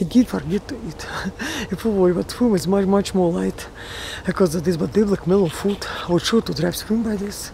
a kid forget to eat. If were but swim, is much much more light because of this but they like mellow food. I would sure to drive swim by this.